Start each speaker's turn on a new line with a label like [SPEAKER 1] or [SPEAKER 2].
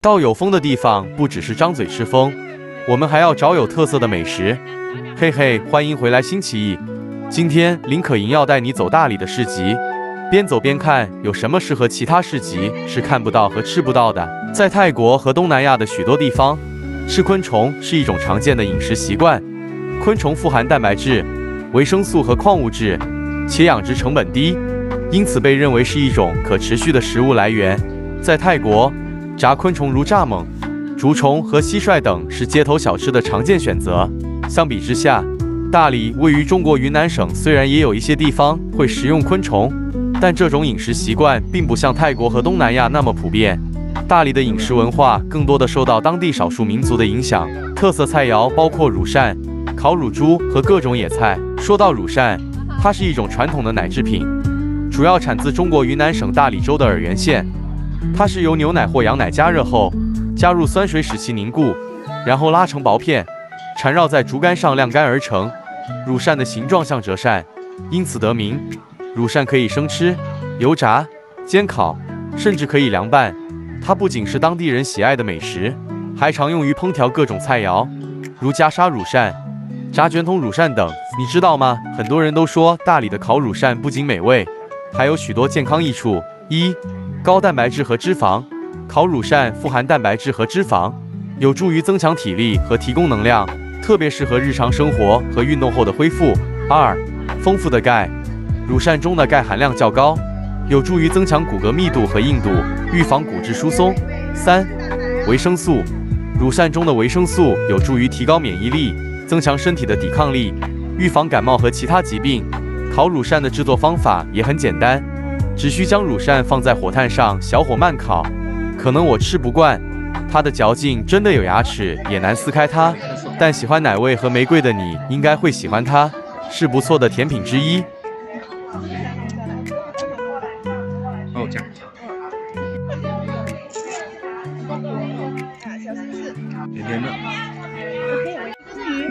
[SPEAKER 1] 到有风的地方，不只是张嘴吃风，我们还要找有特色的美食。嘿嘿，欢迎回来新奇异。今天林可盈要带你走大理的市集，边走边看有什么适合其他市集是看不到和吃不到的。在泰国和东南亚的许多地方，吃昆虫是一种常见的饮食习惯。昆虫富含蛋白质、维生素和矿物质，且养殖成本低，因此被认为是一种可持续的食物来源。在泰国，炸昆虫如蚱蜢、竹虫和蟋蟀等是街头小吃的常见选择。相比之下，大理位于中国云南省，虽然也有一些地方会食用昆虫，但这种饮食习惯并不像泰国和东南亚那么普遍。大理的饮食文化更多的受到当地少数民族的影响，特色菜肴包括乳扇、烤乳猪和各种野菜。说到乳扇，它是一种传统的奶制品，主要产自中国云南省大理州的洱源县。它是由牛奶或羊奶加热后，加入酸水使其凝固，然后拉成薄片，缠绕在竹竿上晾干而成。乳扇的形状像折扇，因此得名。乳扇可以生吃、油炸、煎烤，甚至可以凉拌。它不仅是当地人喜爱的美食，还常用于烹调各种菜肴，如加沙乳扇、炸卷筒乳扇等。你知道吗？很多人都说大理的烤乳扇不仅美味，还有许多健康益处。一、高蛋白质和脂肪，烤乳扇富含蛋白质和脂肪，有助于增强体力和提供能量，特别适合日常生活和运动后的恢复。二、丰富的钙，乳扇中的钙含量较高，有助于增强骨骼密度和硬度，预防骨质疏松。三、维生素，乳扇中的维生素有助于提高免疫力，增强身体的抵抗力。预防感冒和其他疾病，烤乳扇的制作方法也很简单，只需将乳扇放在火炭上小火慢烤。可能我吃不惯，它的嚼劲真的有牙齿也难撕开它。但喜欢奶味和玫瑰的你应该会喜欢它，是不错的甜品之一。
[SPEAKER 2] 哦，这样。甜甜的。
[SPEAKER 3] 这是鱼。